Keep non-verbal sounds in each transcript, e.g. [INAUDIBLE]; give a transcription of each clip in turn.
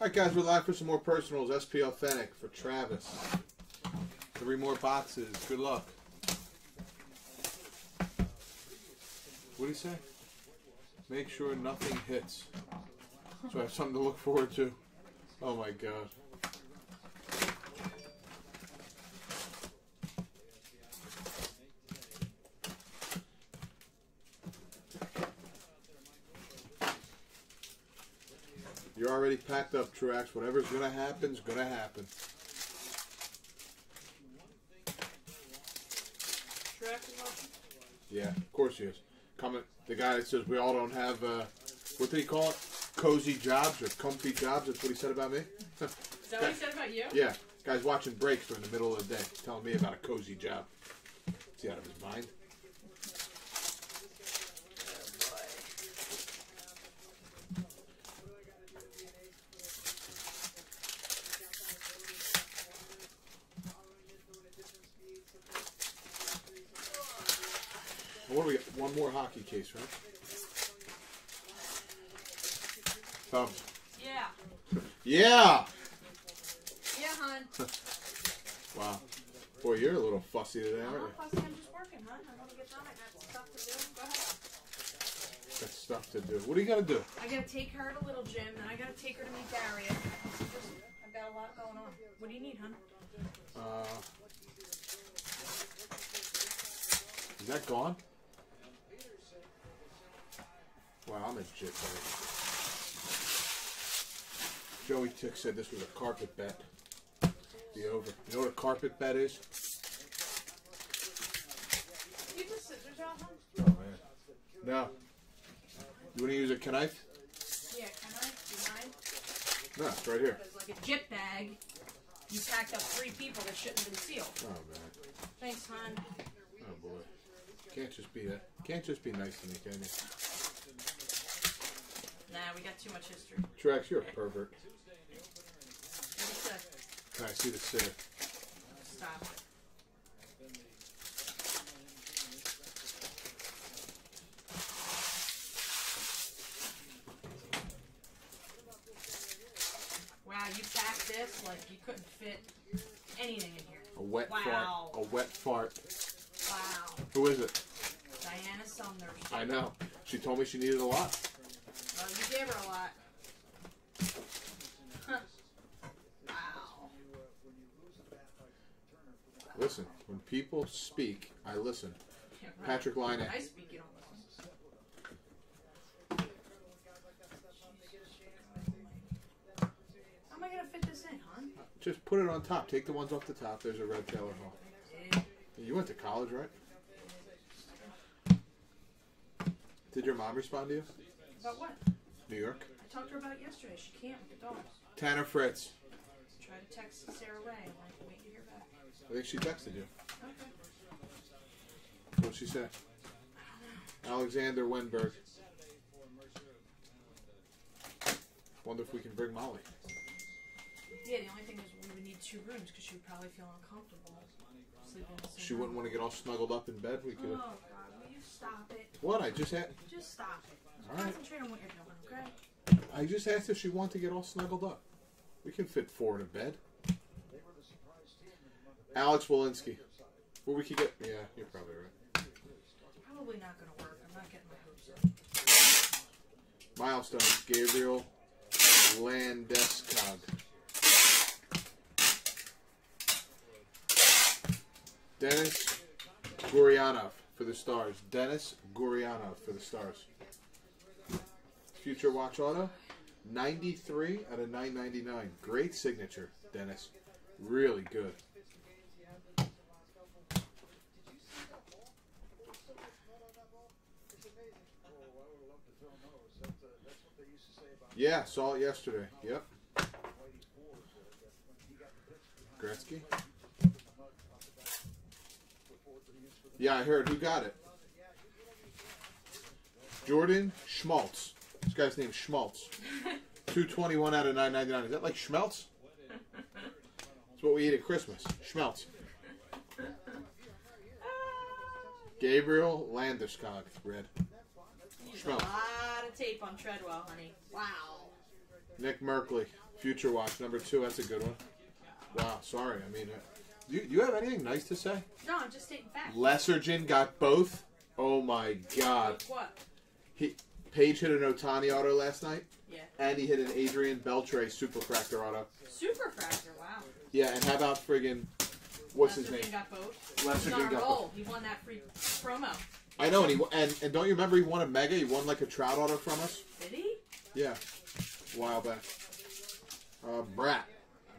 All right, guys, we're live for some more personals. SP Authentic for Travis. Three more boxes. Good luck. What do you say? Make sure nothing hits. So I have something to look forward to. Oh my god. Packed up, Truax. Whatever's gonna happen's gonna happen. Is watching? Yeah, of course he is. Comment the guy that says we all don't have uh, what did he call it? Cozy jobs or comfy jobs. That's what he said about me. [LAUGHS] Is that what he said about you? yeah, guy's watching breaks during the middle of the day, telling me about a cozy job. Is he out of his mind? What do we got? One more hockey case, right? Thumbs. Yeah. Yeah. Yeah, hon. [LAUGHS] Wow. Boy, you're a little fussy today, aren't you? I'm just working, hon. I want to get done. I got stuff to do. Go ahead. Got stuff to do. What do you got to do? I gotta take her to Little Gym, then I gotta take her to meet Darius. I've got a lot going on. What do you need, hon? Uh, is that gone? Wow, I'm a jit Joey Tick said this was a carpet bet. Be over. You know what a carpet bet is? Keep the scissors out, hon. Oh man. No. You want to use a knife? Yeah, can I? Do you mind? No, it's right here. Because like a jip bag, you packed up three people that shouldn't have been sealed. Oh man. Thanks, hon. Oh boy. Can't just be that. Can't just be nice to me, can you? Nah, we got too much history. Trax, you're a pervert. What do you say? Can I see the sitter? Stop. Wow, you packed this like you couldn't fit anything in here. A wet Wow. fart. A wet fart. Wow. Who is it? Diana Sumner. I know. She told me she needed a lot. Her a lot. Wow. Listen, when people speak, I listen. Yeah, right. Patrik Laine. I speak, you don't listen. How am I gonna fit this in, hon? Just put it on top. Take the ones off the top. There's a red Taylor Hall. Eh, You went to college, right? Did your mom respond to you? About what? New York. I talked to her about it yesterday. She can't with the dogs. Tanner Fritz. Try to text Sarah Ray. I'm like, wait to hear back. I think she texted you. Okay. What'd she say? Alexander Wennberg. Wonder if we can bring Molly. Yeah, the only thing is we would need two rooms because she would probably feel uncomfortable sleeping in the same She wouldn't want to get all snuggled up in bed. We Oh, could. God, will you stop it? What? I just had. Just stop it. All right. Concentrate on what you're doing, okay? I just asked if she wanted to get all snuggled up. We can fit four in a bed. Alex Walensky. Well, we could get. Yeah, you're probably right. Probably not going to work. I'm not getting my hopes up. Milestones. Gabriel Landeskog. Denis Gurianov for the Stars. Denis Gurianov for the Stars. Future Watch Auto. 93 out of 999. Great signature, Denis. Really good. Yeah, saw it yesterday. Yep. Gretzky. Yeah, I heard. Who got it? Jordan Schmaltz. This guy's name's Schmaltz. [LAUGHS] 221 out of 999. Is that like Schmelz? That's what we eat at Christmas. Schmelz. Gabriel Landeskog. Red. Use Smell. a lot of tape on Treadwell, honey. Wow. Nick Merkley, Future Watch number two. That's a good one. Wow, sorry. I mean, uh, you you have anything nice to say? No, I'm just stating facts. Lessergin got both. Oh my God. What? He Page hit an Ohtani auto last night, Yeah. and he hit an Adrian Beltre Superfractor auto. Super fractor. Wow. Yeah, and how about friggin' what's his Lesserman name? got both. He's on got roll. He won that free promo. I know, and he and and don't you remember he won a mega? He won like a Trout auto from us. Did he? Yeah, a while back. Uh, Bratt,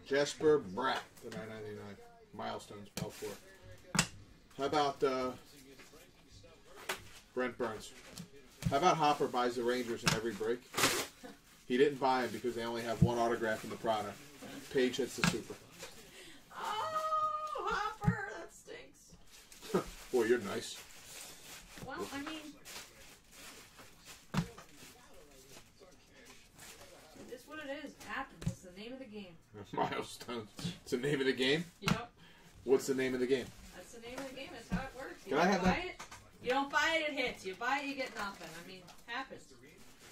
Jesper Bratt, the 999 milestones Belfour. How about uh, Brent Burns? How about Hopper buys the Rangers in every break? He didn't buy him because they only have one autograph in the product. Page hits the super. Oh, Hopper, that stinks. [LAUGHS] Boy, you're nice. Well, I mean, it's what it is. It happens. It's the name of the game. [LAUGHS] Milestones. It's the name of the game. Yep. What's the name of the game? That's the name of the game. That's how it works. You Can I have buy that? it. You don't buy it, it hits. You buy it, you get nothing. I mean, it happens.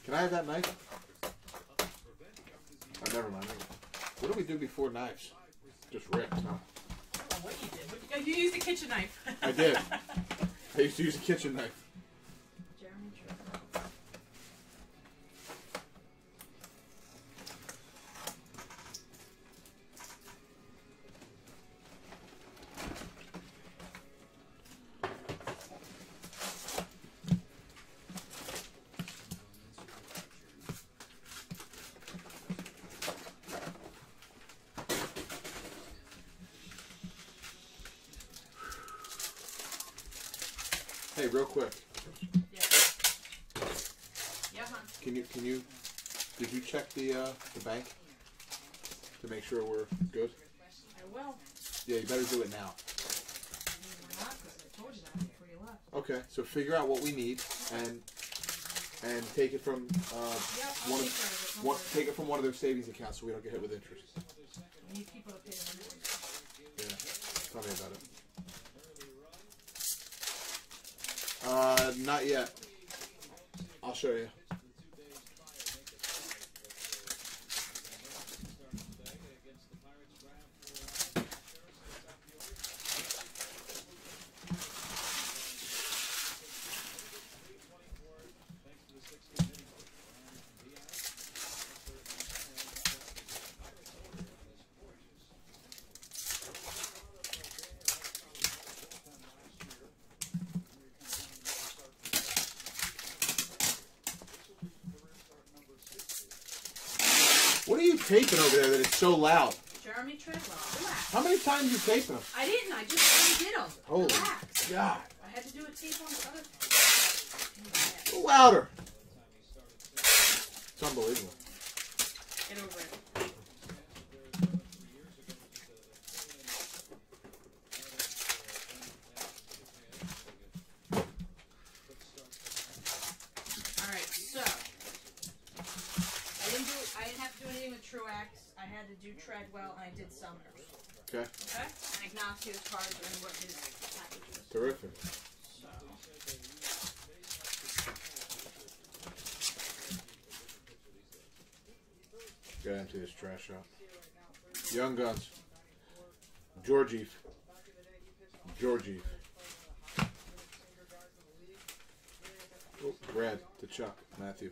Can I have that knife? Oh, never mind. What do we do before knives? Just ripped, huh? I don't know what you did. You used a kitchen knife. I did. [LAUGHS] I used to use a kitchen knife. Jeremy Tripp. Hey, real quick, Yeah. Yeah, hon. can you can you did you check the uh, the bank to make sure we're good? I will. Yeah, you better do it now. I mean, we're not, 'cause I told you that before you left. Okay, so figure out what we need and and take it from uh, Yep, one of. One, take it from one of their savings accounts so we don't get hit with interest. We need people to pay their. Yeah, tell me about it. Uh, not yet. I'll show you. Taping over there that it's so loud? Jeremy Treadwell. Relax. How many times you taping them? I didn't. I just redid them. Holy Relax. God! I had to do a tape on the other. Little louder. It's unbelievable. Get over it. Alright, so I didn't do I to with Truax. I had to do Treadwell and I did Sumners. Okay, Okay? And Ignacio's cards and what his package was. terrific. So Got into this trash out. Young Guns. Georgiev. Georgiev. Oh, Brad to Chuck. Matthew.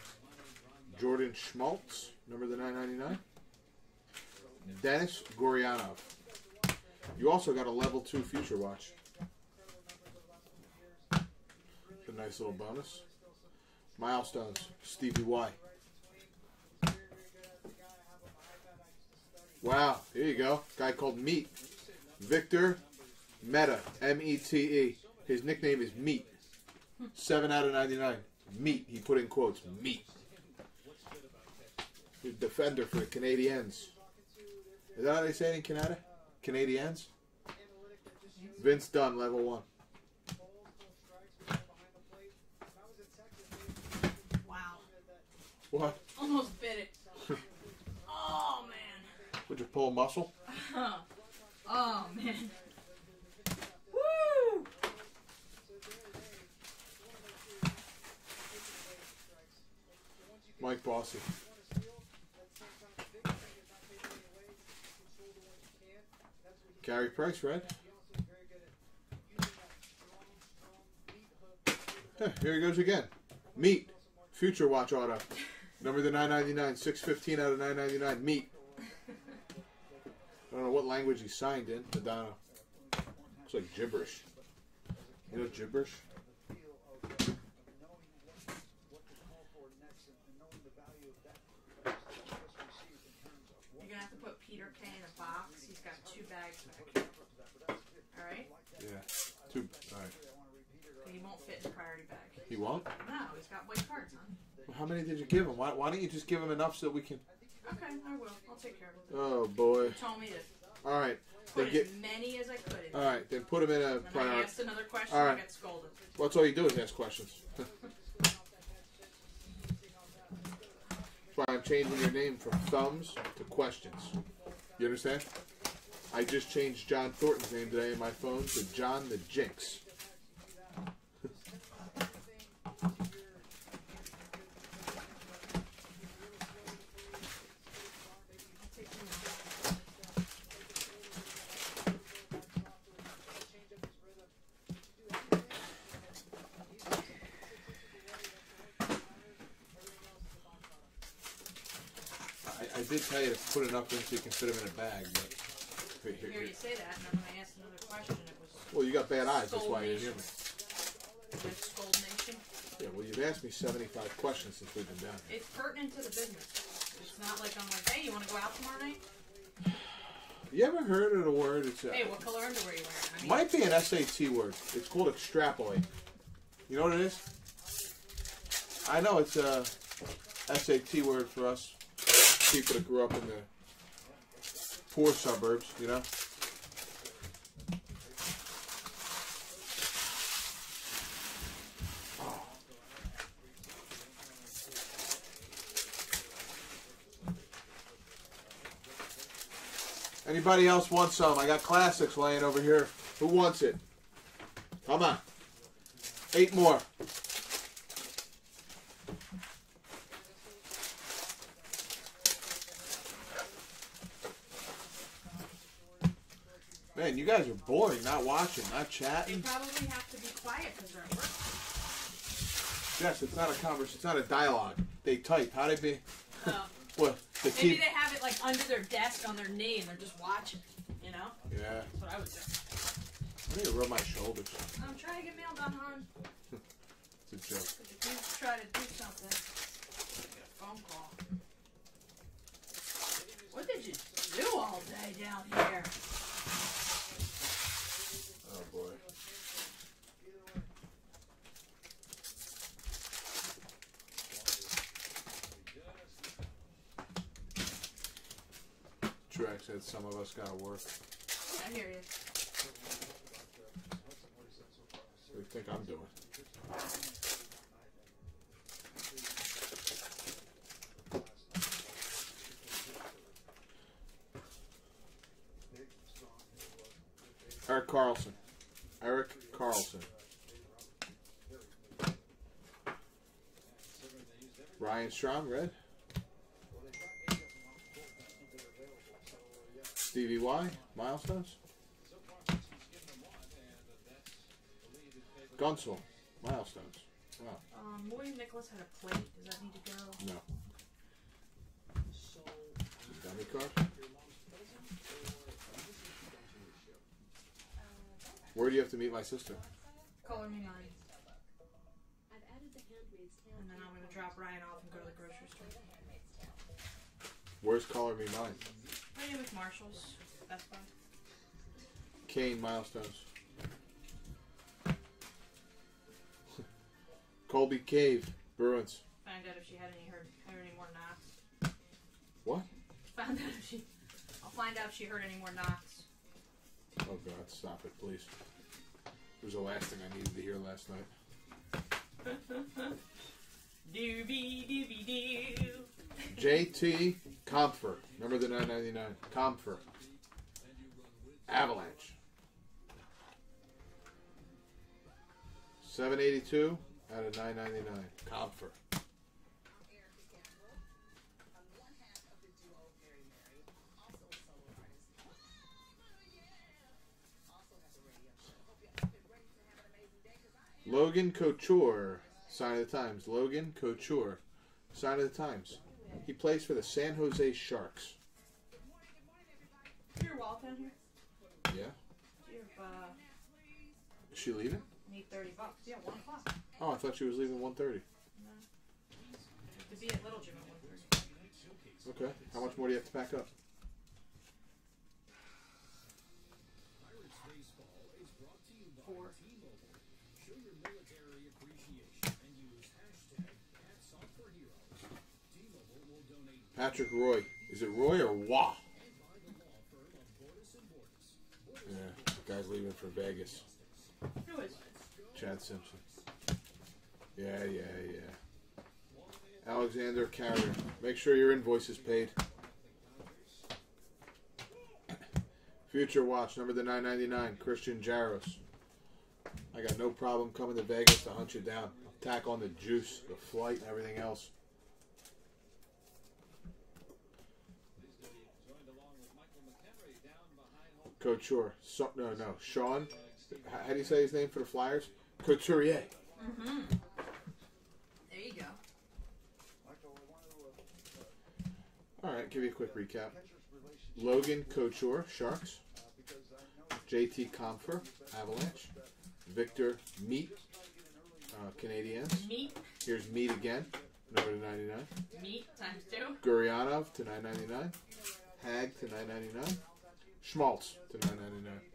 Jordan Schmaltz, number the 999. Denis Gurianov. You also got a level 2 future watch. A nice little bonus. Milestones, Stevie Y. Wow, here you go. Guy called Meat. Victor Mete, M E T E. His nickname is Meat. 7 out of 99. Meat, he put in quotes. Meat. A defender for the Canadiens. Is that how they say it in Canada? Canadiens? Vince Dunn, level 1. Wow. What? Almost bit it. [LAUGHS] oh man. Would you pull a muscle? [LAUGHS] Oh man. Woo! Mike Bossy. Carey Price, right? Huh, here he goes again. Meat. Future Watch Auto. Number the 999. 615 out of 999. Meat. I don't know what language he signed in. Madonna. Looks like gibberish. You know gibberish? You're gonna have to put Peter K in a Got two bags back. All right. Yeah. Two. Alright. He won't fit in the priority bag. He won't? No, he's got white cards on. Well, how many did you give him? Why, why don't you just give him enough so we can. Okay, I will. I'll take care of it. Oh, boy. You told me to Alright. put Then get. as many as I could in. Alright, then put him in a And then I priority. asked another question. All I got scolded. Well, that's all you do is ask questions. [LAUGHS] that's why I'm changing your name from thumbs to questions. You understand? I just changed John Thornton's name today in my phone to John the Jinx. I did tell you to put enough in so you can fit them in a bag, but. Here. you say that, and then when I asked another question, it was Well, you got bad eyes. That's why you didn't hear me. Scoldation. Yeah. Well, you've asked me 75 questions since we've been down here. It's pertinent to the business. It's not like I'm like, hey, you want to go out tomorrow night? You ever heard of the word? It's a, Hey, what color underwear you wearing? I mean, Might be an SAT word. It's called extrapolate. You know what it is? I know it's a SAT word for us people that grew up in the poor suburbs, you know? Anybody else want some? I got classics laying over here. Who wants it? Come on. Eight more. Man, you guys are boring, not watching, not chatting. You probably have to be quiet because they're at work. Yes, it's not a conversation, it's not a dialogue. They type. How they be? Oh. [LAUGHS] What? The Maybe keep. they have it like under their desk on their knee and they're just watching. You know? Yeah. That's what I would do. I need to rub my shoulders. Um, I'm trying to get mail done, hon. [LAUGHS] It's a joke. But if you try to do something, get a phone call. What did you do all day down here? Boy. Truex said some of us gotta work. I hear you. What do you think I'm doing? Erik Karlsson. Erik Karlsson. Ryan Strome, red. Stevie Y, milestones. Gunsel, milestones. Wow, Um, William Nicholas had a plate. Does that need to go? no. Dummy card. Where do you have to meet my sister? Color me nine. I've added the handmaid's tale. And then I'm gonna drop Ryan off and go to the grocery store. Where's Color Me Mine? My name is Marshalls. Best Buy. Kane milestones. [LAUGHS] Colby Cave, Bruins. Find out if she had any heard, heard any more knocks. What? Found out if she. I'll find out if she heard any more knocks. Oh God, stop it, please. It was the last thing I needed to hear last night. Doobie [LAUGHS] doobie doo. JT Compher. Remember the 999? Compher. Avalanche. 782 out of 999. Compher. Logan Couture. Sign of the Times. Logan Couture. Sign of the Times. He plays for the San Jose Sharks. Is your wallet down here? Yeah. Do you have, uh, Is she leaving? need 30 bucks? Yeah, 1 o'clock. Oh, I thought she was leaving 1.30. To be at Little at 1.30. Okay. How much more do you have to pack up? Four. Patrick Roy. Is it Roy or Wah? Yeah, the guy's leaving for Vegas. Chad Simpson. Yeah, yeah, yeah. Alexander Carrier. Make sure your invoice is paid. Future Watch, number the 999, Christian Jaros. I got no problem coming to Vegas to hunt you down. Tack on the juice, the flight, and everything else. Couture. So, no, no. Sean. How, do you say his name for the Flyers? Couturier. Mm-hmm. There you go. All right, give you a quick recap. Logan Couture, Sharks. JT Compher, Avalanche. Victor Meat, uh, Canadiens. Meat. Here's Meat again, number to 99. Meat times two. Gurianov to 999. Hag to 999. Schmaltz to 999.